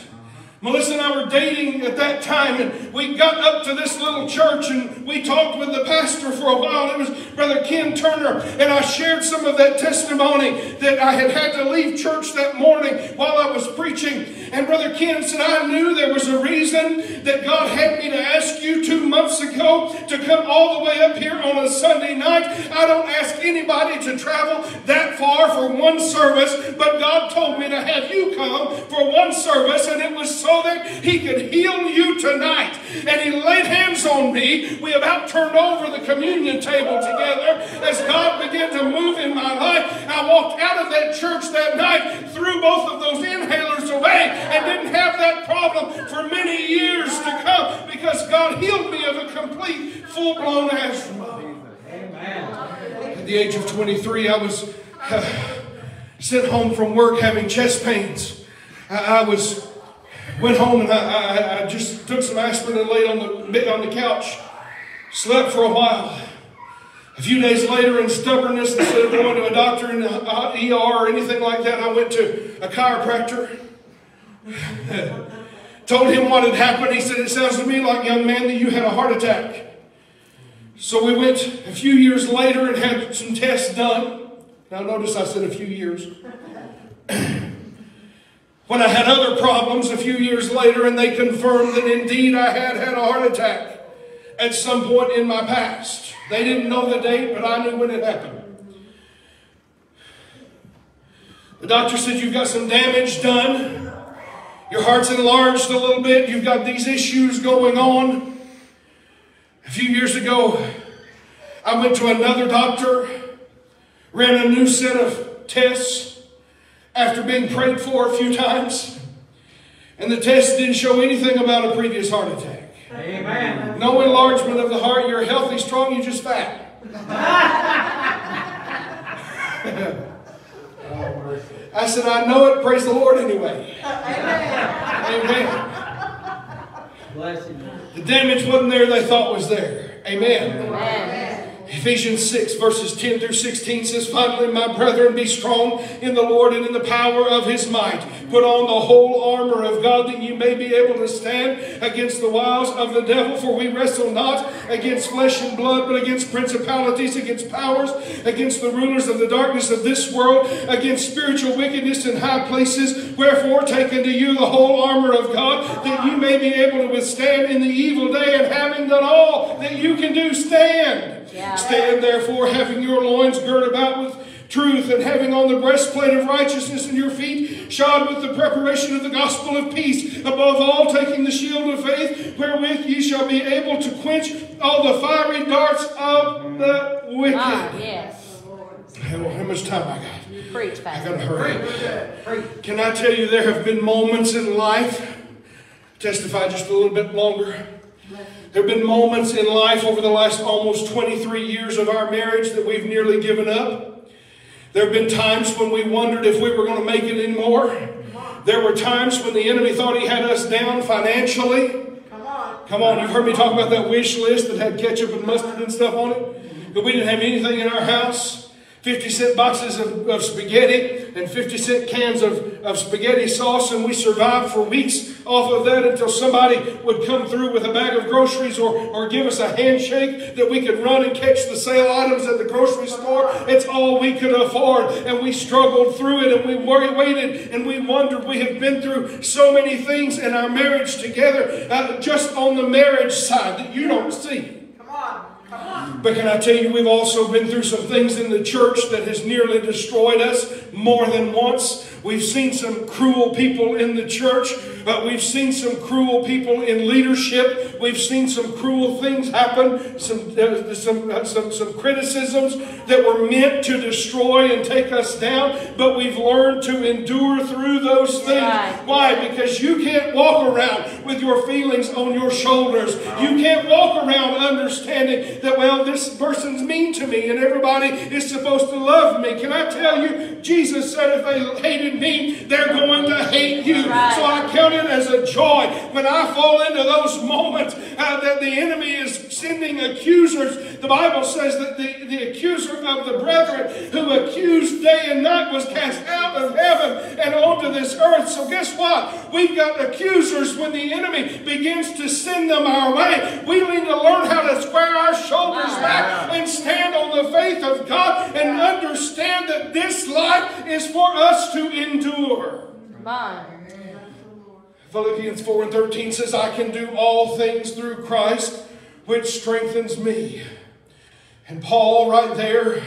Melissa and I were dating at that time, and we got up to this little church and we talked with the pastor for a while. It was Brother Ken Turner, and I shared some of that testimony that I had had to leave church that morning while I was preaching. And Brother Ken said, I knew there was a reason that God had me to ask you two months ago to come all the way up here on a Sunday night. I don't ask anybody to travel that far for one service, but God told me to have you come for one service, and it was so that He could heal you tonight. And He laid hands on me. We about turned over the communion table together as God began to move in my life. I walked out of that church that night, threw both of those inhalers away, and didn't have that problem for many years to come because God healed me of a complete, full blown asthma. At the age of 23, I was sent home from work having chest pains. I, I was went home and I, I, I just took some aspirin and laid on the on the couch, slept for a while. A few days later, in stubbornness, instead of going to a doctor in the ER or anything like that, I went to a chiropractor. Told him what had happened. He said, It sounds to me like, young man, that you had a heart attack. So we went a few years later and had some tests done. Now, notice I said a few years. when I had other problems a few years later, and they confirmed that indeed I had had a heart attack at some point in my past. They didn't know the date, but I knew when it happened. The doctor said you've got some damage done. Your heart's enlarged a little bit. You've got these issues going on. A few years ago, I went to another doctor, ran a new set of tests after being prayed for a few times, and the test didn't show anything about a previous heart attack. Amen. No enlargement of the heart. You're healthy, strong, you're just fat. I said, I know it. Praise the Lord anyway. Amen. Bless him. The damage wasn't there they thought was there. Amen. Ephesians 6, verses 10 through 16 says, Finally, my brethren, be strong in the Lord and in the power of his might. Put on the whole armor of God that you may be able to stand against the wiles of the devil. For we wrestle not against flesh and blood, but against principalities, against powers, against the rulers of the darkness of this world, against spiritual wickedness in high places. Wherefore, take unto you the whole armor of God, that you may be able to withstand in the evil day, and having done all that you can do, stand. Yeah. Stand therefore, having your loins girt about with truth, and having on the breastplate of righteousness, and your feet shod with the preparation of the gospel of peace. Above all, taking the shield of faith, wherewith ye shall be able to quench all the fiery darts of the wicked. Ah, yes. How, how much time I got? Preach, Pastor. I gotta hurry. Preach. Can I tell you there have been moments in life, testify just a little bit longer. There have been moments in life over the last almost 23 years of our marriage that we've nearly given up. There have been times when we wondered if we were going to make it anymore. There were times when the enemy thought he had us down financially. Come on, you've heard me talk about that wish list that had ketchup and mustard and stuff on it. But we didn't have anything in our house. 50 cent boxes of, of spaghetti and 50 cent cans of, of spaghetti sauce, and we survived for weeks off of that until somebody would come through with a bag of groceries or, or give us a handshake that we could run and catch the sale items at the grocery store. It's all we could afford, and we struggled through it and we wor- waited and we wondered. We have been through so many things in our marriage together, uh, just on the marriage side that you don't see. But can I tell you, we've also been through some things in the church that has nearly destroyed us more than once. We've seen some cruel people in the church. Uh, we've seen some cruel people in leadership. We've seen some cruel things happen, some, uh, some, uh, some, some criticisms that were meant to destroy and take us down. But we've learned to endure through those things. Right. Why? Because you can't walk around with your feelings on your shoulders. You can't walk around understanding that, well, this person's mean to me and everybody is supposed to love me. Can I tell you, Jesus said if they hated me, they're going to hate you. Right. So I count it as a joy when I fall into those moments uh, that the enemy is sending accusers. The Bible says that the, the accuser of the brethren who accused day and night was cast out of heaven and onto this earth. So guess what? We've got accusers when the enemy begins to send them our way. We need to learn how to square our shoulders back and stand on the faith of God and understand that this life is for us to endure. On. Philippians 4 and 13 says, I can do all things through Christ, which strengthens me. And Paul, right there,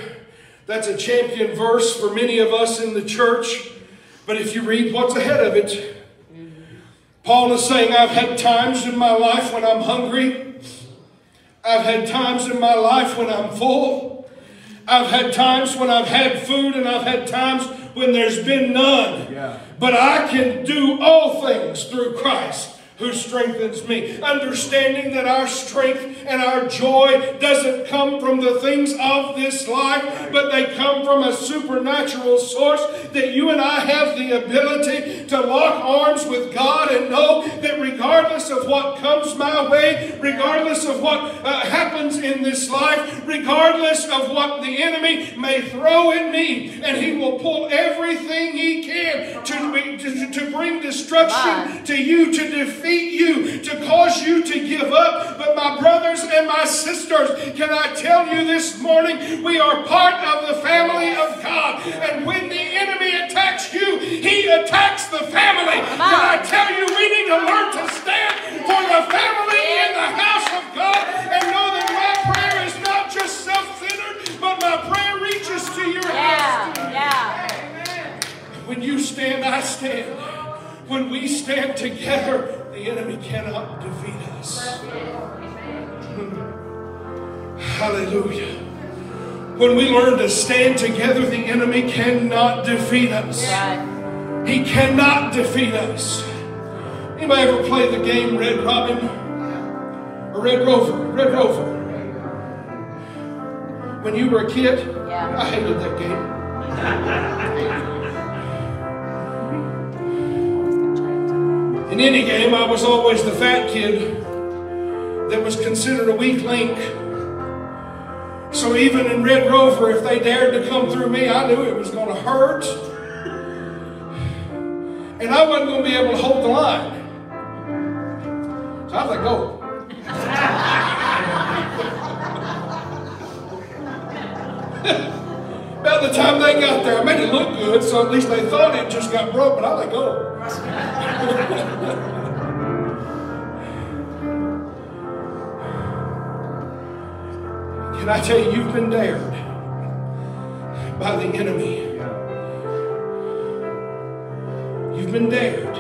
that's a champion verse for many of us in the church. But if you read what's ahead of it, Paul is saying, I've had times in my life when I'm hungry. I've had times in my life when I'm full. I've had times when I've had food, and I've had times when there's been none. But I can do all things through Christ who strengthens me. Understanding that our strength and our joy doesn't come from the things of this life, but they come from a supernatural source that you and I have the ability to lock arms with God and know that regardless of what comes my way, regardless of what uh, happens in this life, regardless of what the enemy may throw at me, and he will pull everything he can to, to, to bring destruction to you, to defeat you, to cause you to give up. But my brothers and my sisters, can I tell you this morning, we are part of the family of God. And when the enemy attacks you, he attacks the family. Can I tell you, we need to learn to stand for the family in the house of God and know that my prayer is not just self-centered, but my prayer reaches to your house. Yeah, yeah. When you stand, I stand. When we stand together, the enemy cannot defeat us. Hallelujah. When we learn to stand together, the enemy cannot defeat us. He cannot defeat us. Anybody ever play the game Red Robin? Or Red Rover? Red Rover. When you were a kid, I hated that game. In any game, I was always the fat kid that was considered a weak link. So even in Red Rover, if they dared to come through me, I knew it was going to hurt. And I wasn't going to be able to hold the line. So I like, go. About the time they got there, I made it look good, so at least they thought it just got broke, but I let go. Can I tell you, you've been dared by the enemy. You've been dared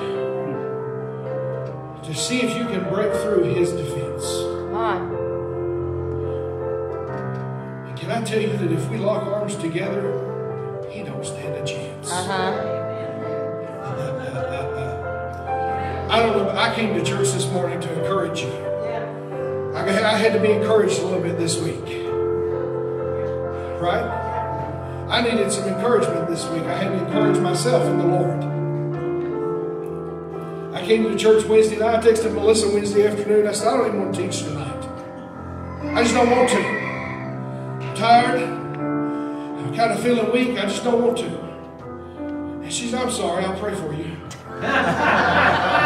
to see if you can break through his defense. Come on. And Can I tell you that if we lock arms together, he don't stand a chance. Uh huh. I don't know. I came to church this morning to encourage you. I I had to be encouraged a little bit this week. Right? I needed some encouragement this week. I had to encourage myself in the Lord. I came to church Wednesday night. I texted Melissa Wednesday afternoon. I said, I don't even want to teach tonight. I just don't want to. I'm tired. I'm kind of feeling weak. I just don't want to. And she said, I'm sorry. I'll pray for you.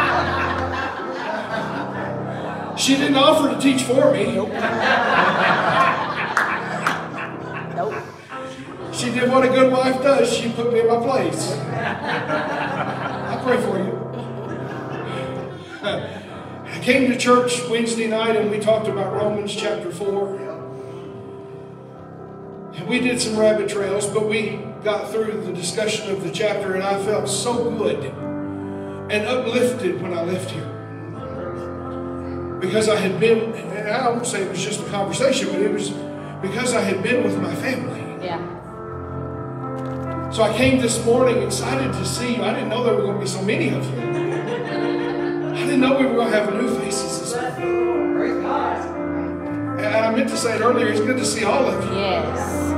She didn't offer to teach for me. Nope. She did what a good wife does. She put me in my place. I pray for you. I came to church Wednesday night and we talked about Romans chapter 4. We did some rabbit trails, but we got through the discussion of the chapter and I felt so good and uplifted when I left here because I had been, and I won't say it was just a conversation, but it was because I had been with my family. Yeah. So I came this morning excited to see you. I didn't know there were going to be so many of you. I didn't know we were going to have a new faces this morning. And I meant to say it earlier, it's good to see all of you. Yes.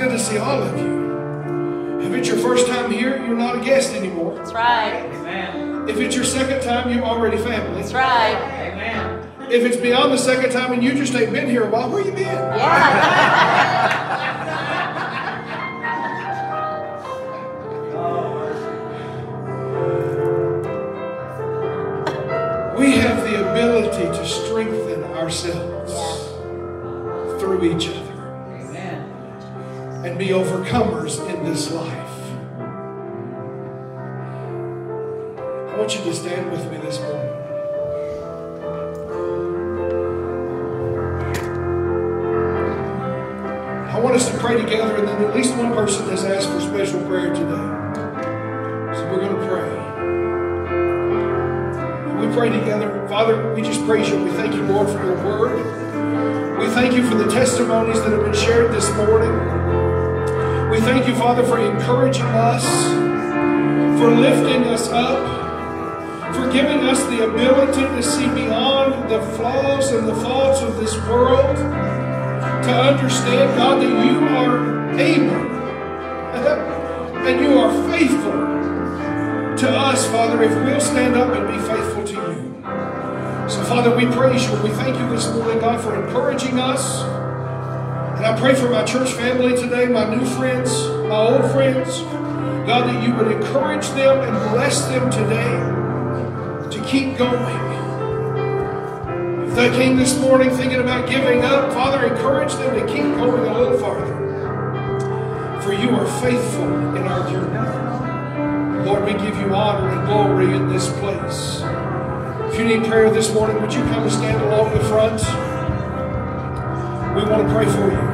It's good to see all of you. If it's your first time here, you're not a guest anymore. That's right. Amen. If it's your second time, you're already family. That's right. Amen. If it's beyond the second time and you just ain't been here a while, where you been? Yeah. We have the ability to strengthen ourselves through each other and be overcomers in this life. I want you to stand with me this morning. I want us to pray together, and then at least one person has asked for special prayer today. So we're going to pray. And we pray together. Father, we just praise you. We thank you, Lord, for your word. We thank you for the testimonies that have been shared this morning. We thank you, Father, for encouraging us, for lifting us up, for giving us the ability to see beyond the flaws and the faults of this world, to understand, God, that you are able and you are faithful to us, Father, if we'll stand up and be faithful to you. So, Father, we praise you. We thank you this morning, God, for encouraging us. And I pray for my church family today, my new friends, my old friends. God, that you would encourage them and bless them today to keep going. If they came this morning thinking about giving up, Father, encourage them to keep going a little farther. For you are faithful in our journey. Lord, we give you honor and glory in this place. If you need prayer this morning, would you come and stand along the front? We want to pray for you.